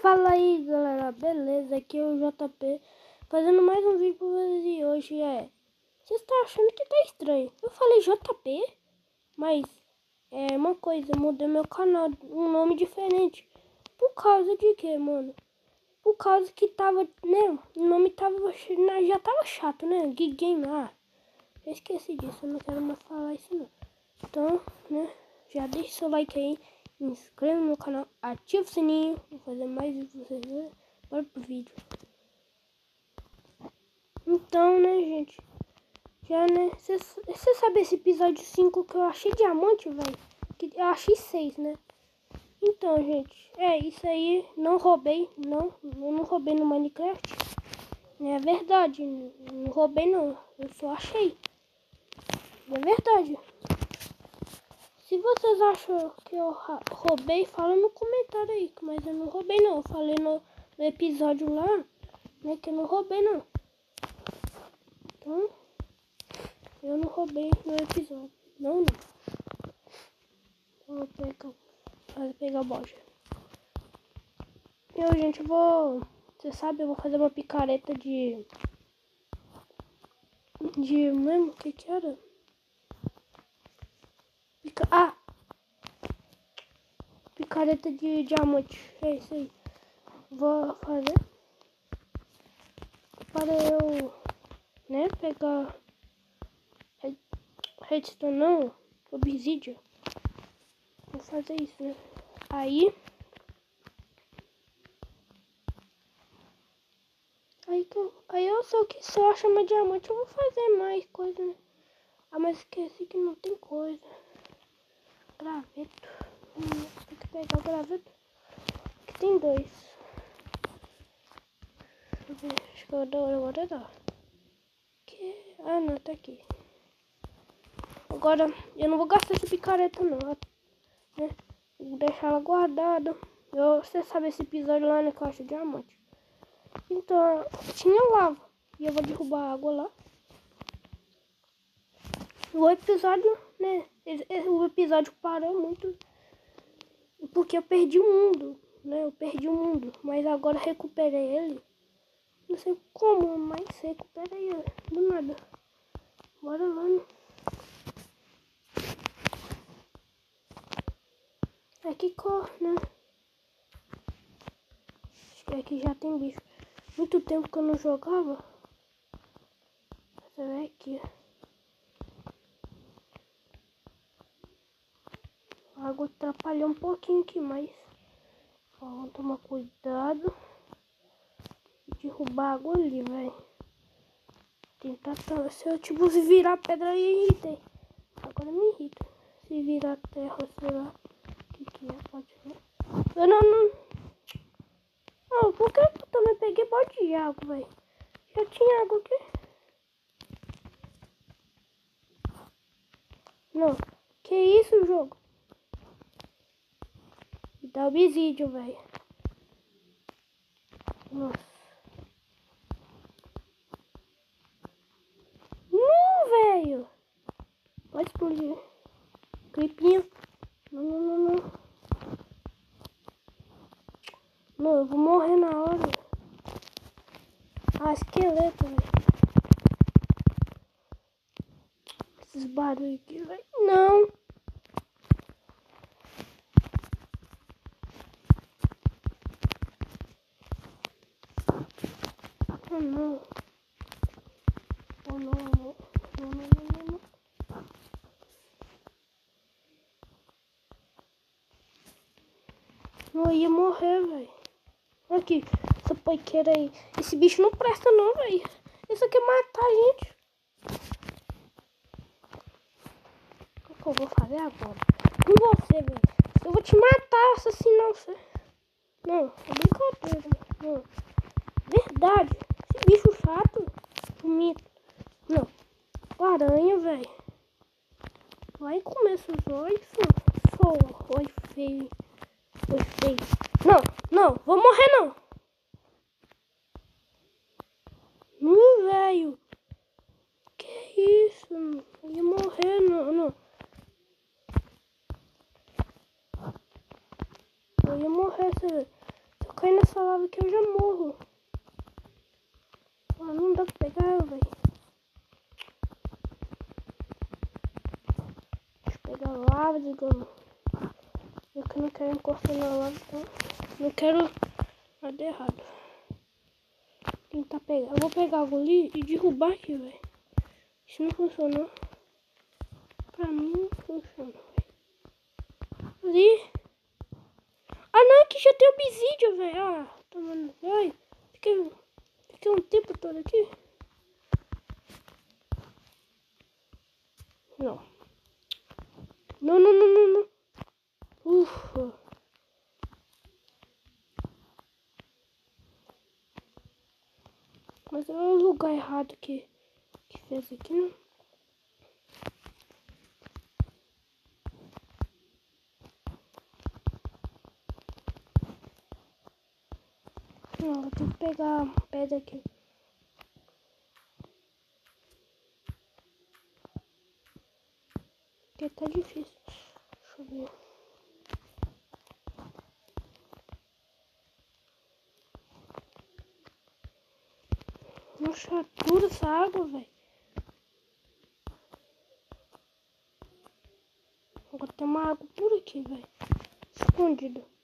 Fala aí galera, beleza? Aqui é o JP fazendo mais um vídeo pra vocês e hoje é. Vocês estão achando que tá estranho. Eu falei JP, mas é uma coisa, eu mudei meu canal, um nome diferente. Por causa de que, mano? Por causa que tava, né, o nome tava, já tava chato, né? Geek Game, ah. Eu esqueci disso, eu não quero mais falar isso não. Então, né, já deixa seu like aí inscreva no canal, ativa o sininho, vou fazer mais vídeos vocês, né? Bora pro vídeo. Então, né, gente, já, né, você sabe esse episódio 5 que eu achei diamante, velho? Que eu achei 6, né? Então, gente, é isso aí, não roubei, não, eu não roubei no Minecraft. É verdade, não roubei não, eu só achei. É verdade. Se vocês acham que eu roubei, fala no comentário aí. Mas eu não roubei não. Eu falei no, no episódio lá, né, que eu não roubei não. Então, eu não roubei no episódio. Não, não. Vou pegar, vou pegar a boja. Eu, gente, vou... Você sabe, eu vou fazer uma picareta de... De... Mesmo? O que que era? Pica... Ah! Picareta de diamante. É isso aí. Vou fazer. Para eu, né, pegar redstone não, obsidian. Vou fazer isso, né? Aí... Aí, que eu, aí eu só que só chama diamante, eu vou fazer mais coisa, né? Ah, mas esqueci que não tem coisa graveto. Tem que pegar o graveto. Aqui tem dois. Deixa eu ver. Acho que eu dou agora dá. Que... Ah, não, tá aqui. Agora, eu não vou gastar essa picareta não. Né? Vou deixar ela guardada. Eu, você sabe esse episódio lá na caixa de diamante. Então, tinha lava. E eu vou derrubar a água lá. O episódio, né? O episódio parou muito. Porque eu perdi o mundo, né? Eu perdi o mundo. Mas agora recuperei ele. Não sei como, mas recuperei ele. Do nada. Bora lá, né? Que cor, né? Acho que aqui já tem bicho. Muito tempo que eu não jogava. Essa é aqui, ó. A água atrapalhou um pouquinho aqui, mas ó, vamos tomar cuidado de derrubar a água ali, velho. Tentar se eu tipo se virar pedra aí irritei. Agora me irrita. Se virar terra, sei lá. O que, que é? Pode ver. Eu não, não. Oh, por que eu também peguei bote de água, velho? Já tinha água aqui. Não. Que isso, jogo? Dá o bisídio, velho. Nossa. Não, velho. Pode explodir. Clipinho. Não, não, não, não. Não, eu vou morrer na hora. Ah, esqueleto, velho. Esses barulhos aqui, velho. Não. Oh não. Oh não, não. Não, não, não, não. Eu ia morrer, velho. Aqui, essa poiqueira aí. Esse bicho não presta não, velho. Isso aqui é matar a gente. O que eu vou fazer agora? Com você, velho. Eu vou te matar, assassinar você. Não, é brincadeira. Não. Verdade bicho chato. Vomito. Não. Aranha, velho. Vai comer seus olhos. Sou oi feio. Oi feio. Não, não. Vou morrer, não. Não, velho. Que isso? Eu ia morrer, não, não. Eu ia morrer se eu cair nessa lava que eu já morro. Ah, não dá pra pegar, velho. Deixa eu pegar a lava, digamos. Eu que não quero encostar na lava, então não quero nada errado. Tentar pegar. Eu vou pegar algo ali e derrubar aqui, velho. Isso não funcionou. Pra mim não funciona, velho. Ali. Ah não, aqui já tem obsídio, velho. Ah, tomando. Ai, fiquei, fiquei um tempo todo aqui. Não. Não, não, não, não, não. Ufa. Mas é o lugar errado que, que fez aqui, né? Não, vou ter que pegar pedra aqui. Porque tá difícil. Deixa eu ver. Nossa, tudo essa água, velho. Agora tem uma água por aqui, velho. Escondido.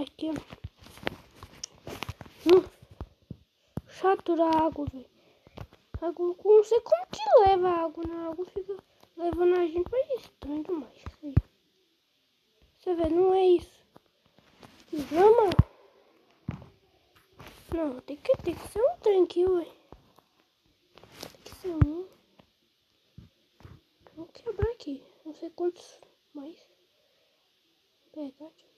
Aqui. Hum. Chato da água, velho. Água, não sei como que leva a água na água. Fica levando a gente pra estranho demais. Aí. Você vê, não é isso. Lama. Não, tem que, tem que ser um tanque, ué. Tem que ser um. Vou quebrar aqui. Não sei quantos mais. Pegar aqui.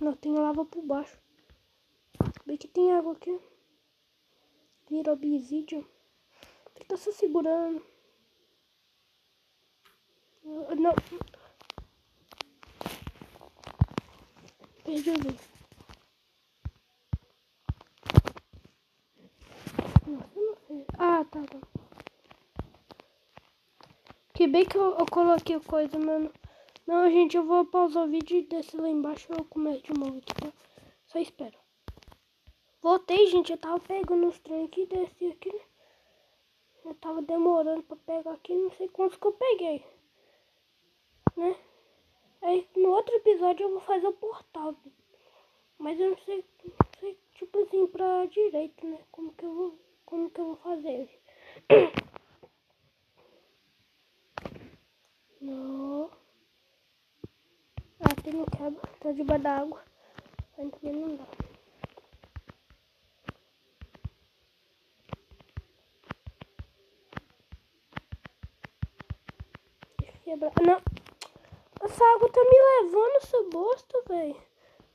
Não, tem lava por baixo. Bem que tem água aqui. Vira obsídio. Que tá se segurando. Não. Perdi não sei. Ah, tá, tá. Que bem que eu, eu coloquei coisa, mano. Não, gente, eu vou pausar o vídeo e descer lá embaixo eu começo de novo tá? Só espero. Voltei, gente. Eu tava pegando os trem aqui e desci aqui, né? Eu tava demorando pra pegar aqui, não sei quantos que eu peguei. Né? Aí no outro episódio eu vou fazer o portal. Mas eu não sei, não sei tipo assim, pra direito, né? Como que eu vou, como que eu vou fazer. Não. Ah, tem no quebra. Tá debaixo da água. Aí também não dá. Quebrar. Não. Essa água tá me levando, seu bosta, velho.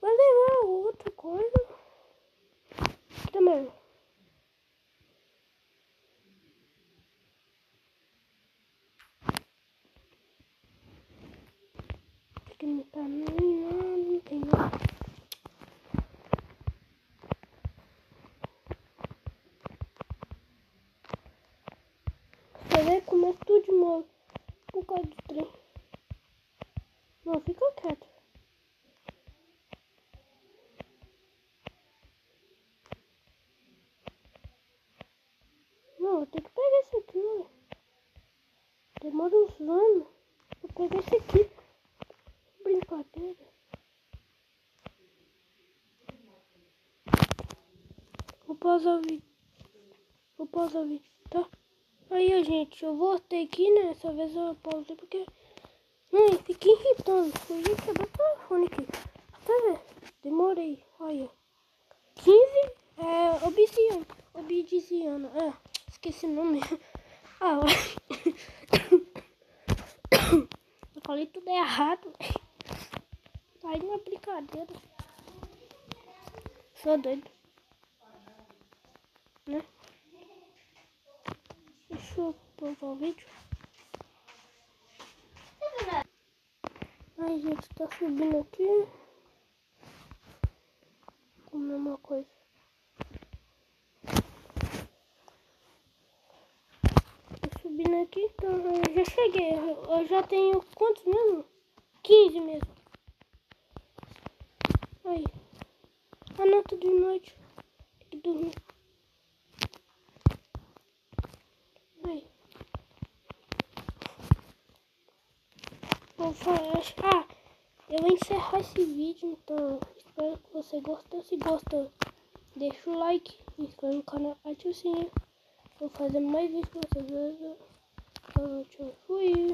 Vai levar outra coisa. Também. Aqui não tem nada. Você vê como é por causa do trem. Não, fica quieto. Não, eu tenho que pegar esse aqui, ué. Demora uns anos. Vou pegar esse aqui. Brincadeira. Vou pausar o vídeo. Vou pausar o vídeo, tá? Aí, gente, eu voltei aqui, né? Dessa vez eu pausei porque... Hum, fiquei irritando. Eu ia quebrar o telefone aqui. Tá vendo? Demorei. Olha. 15 é obsidiana. Obsidiana. É, esqueci o nome. Ah, eu falei tudo errado. Aí uma brincadeira. Sou doido. Né? Deixa eu pausar o vídeo. Ai, gente, tá subindo aqui. Comer uma coisa. subindo aqui, então eu já cheguei. Eu já tenho quantos mesmo? 15 mesmo. Aí. Não, tô de noite. Tem que dormir. Aí. Vou Ah, eu vou encerrar esse vídeo, então espero que você gostou. Se gostou, deixa o like, se inscreve no canal, ative o sininho. Vou fazer mais vídeos pra vocês. Tchau, tchau. Fui.